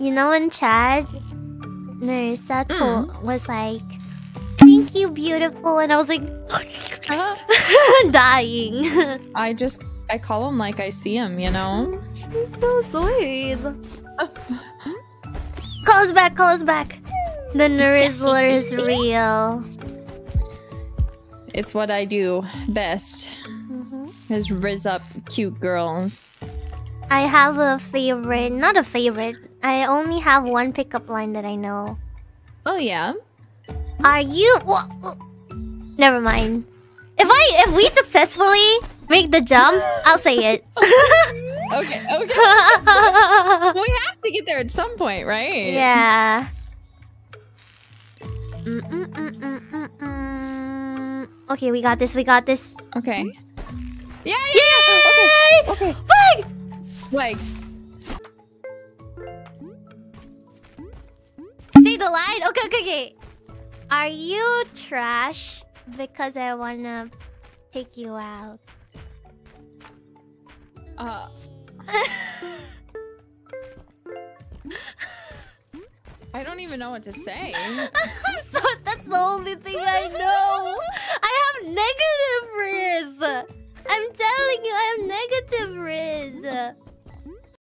You know when Chad Nerissa mm. was like, "Thank you, beautiful," and I was like, dying. I just I call him like I see him, you know. She's so sweet. call us back. Call us back. The Nurizzler is real. It's what I do best. Mm -hmm. Is rizz up cute girls. I have a favorite, not a favorite. I only have one pickup line that I know. Oh yeah. Are you? Never mind. If I if we successfully make the jump, I'll say it. okay, okay. we have to get there at some point, right? Yeah. Mm -mm -mm okay, we got this. We got this. Okay. Yeah, yeah, yeah. Okay. Okay. Flag! Flag. Line. Okay, okay, okay. Are you trash because I wanna take you out? Uh. I don't even know what to say. so that's the only thing I